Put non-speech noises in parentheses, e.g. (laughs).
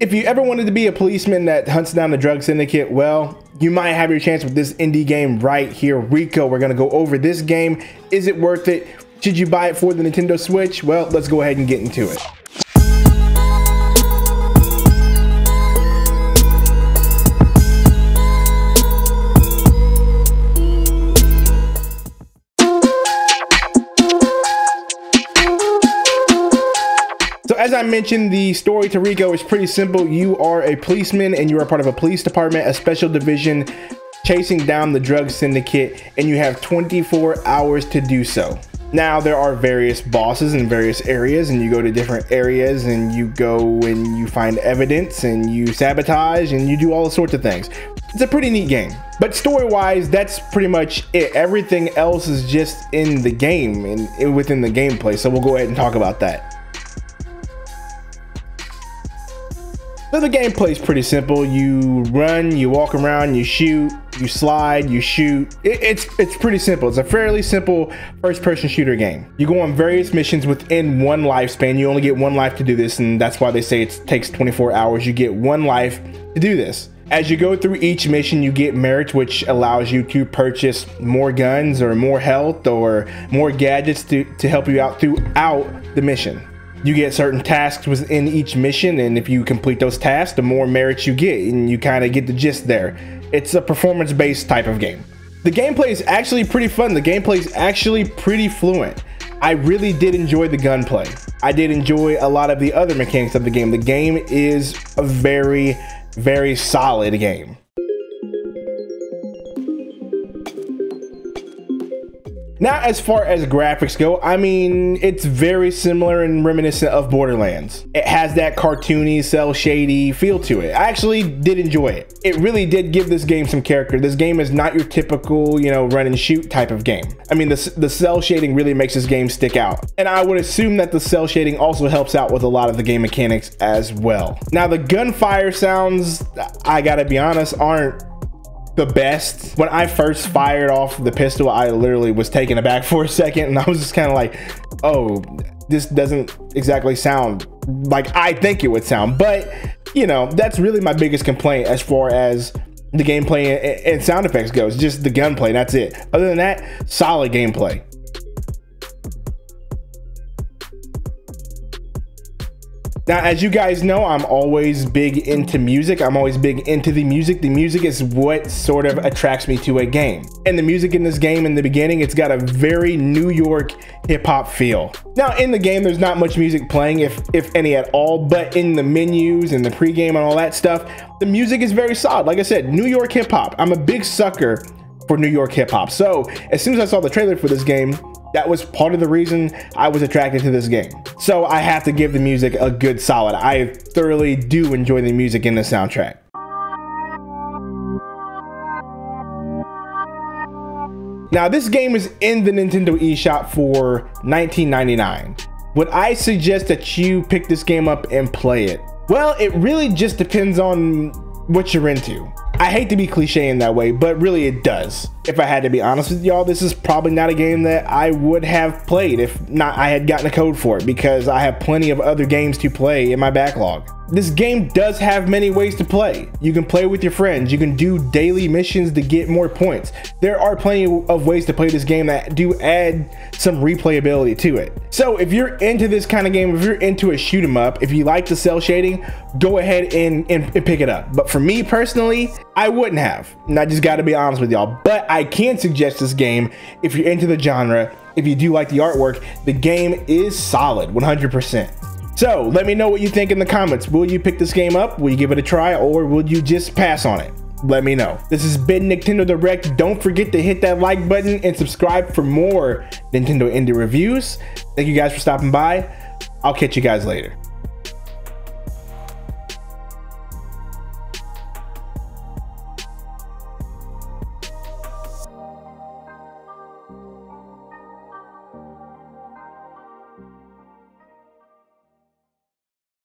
If you ever wanted to be a policeman that hunts down the drug syndicate, well, you might have your chance with this indie game right here, Rico. We're gonna go over this game. Is it worth it? Should you buy it for the Nintendo Switch? Well, let's go ahead and get into it. So as I mentioned, the story to Rico is pretty simple. You are a policeman and you are part of a police department, a special division chasing down the drug syndicate, and you have 24 hours to do so. Now there are various bosses in various areas and you go to different areas and you go and you find evidence and you sabotage and you do all sorts of things. It's a pretty neat game. But story wise, that's pretty much it. Everything else is just in the game and within the gameplay. So we'll go ahead and talk about that. So the gameplay is pretty simple. You run, you walk around, you shoot, you slide, you shoot. It, it's it's pretty simple. It's a fairly simple first-person shooter game. You go on various missions within one lifespan. You only get one life to do this, and that's why they say it takes 24 hours. You get one life to do this. As you go through each mission, you get merit, which allows you to purchase more guns or more health or more gadgets to, to help you out throughout the mission you get certain tasks within each mission and if you complete those tasks the more merits you get and you kind of get the gist there. It's a performance based type of game. The gameplay is actually pretty fun. The gameplay is actually pretty fluent. I really did enjoy the gunplay. I did enjoy a lot of the other mechanics of the game. The game is a very very solid game Now, as far as graphics go, I mean, it's very similar and reminiscent of Borderlands. It has that cartoony, cel shady feel to it. I actually did enjoy it. It really did give this game some character. This game is not your typical, you know, run and shoot type of game. I mean, the, the cel shading really makes this game stick out. And I would assume that the cel shading also helps out with a lot of the game mechanics as well. Now, the gunfire sounds, I gotta be honest, aren't the best. When I first fired off the pistol, I literally was taken aback (laughs) for a second and I was just kind of like, oh, this doesn't exactly sound like I think it would sound. But, you know, that's really my biggest complaint as far as the gameplay and sound effects goes. Just the gunplay, that's it. Other than that, solid gameplay. Now, as you guys know, I'm always big into music. I'm always big into the music. The music is what sort of attracts me to a game. And the music in this game in the beginning, it's got a very New York hip hop feel. Now, in the game, there's not much music playing, if, if any at all, but in the menus and the pregame and all that stuff, the music is very solid. Like I said, New York hip hop. I'm a big sucker for New York hip hop. So as soon as I saw the trailer for this game, that was part of the reason I was attracted to this game. So I have to give the music a good solid. I thoroughly do enjoy the music in the soundtrack. Now this game is in the Nintendo eShop for $19.99. Would I suggest that you pick this game up and play it? Well, it really just depends on what you're into. I hate to be cliche in that way, but really it does. If I had to be honest with y'all, this is probably not a game that I would have played if not I had gotten a code for it because I have plenty of other games to play in my backlog. This game does have many ways to play. You can play with your friends, you can do daily missions to get more points. There are plenty of ways to play this game that do add some replayability to it. So if you're into this kind of game, if you're into a shoot 'em up, if you like the cel shading, go ahead and, and, and pick it up. But for me personally, I wouldn't have. And I just gotta be honest with y'all. But I can suggest this game if you're into the genre, if you do like the artwork, the game is solid 100%. So let me know what you think in the comments. Will you pick this game up? Will you give it a try or will you just pass on it? Let me know. This has been Nicktendo Direct. Don't forget to hit that like button and subscribe for more Nintendo Indie reviews. Thank you guys for stopping by. I'll catch you guys later.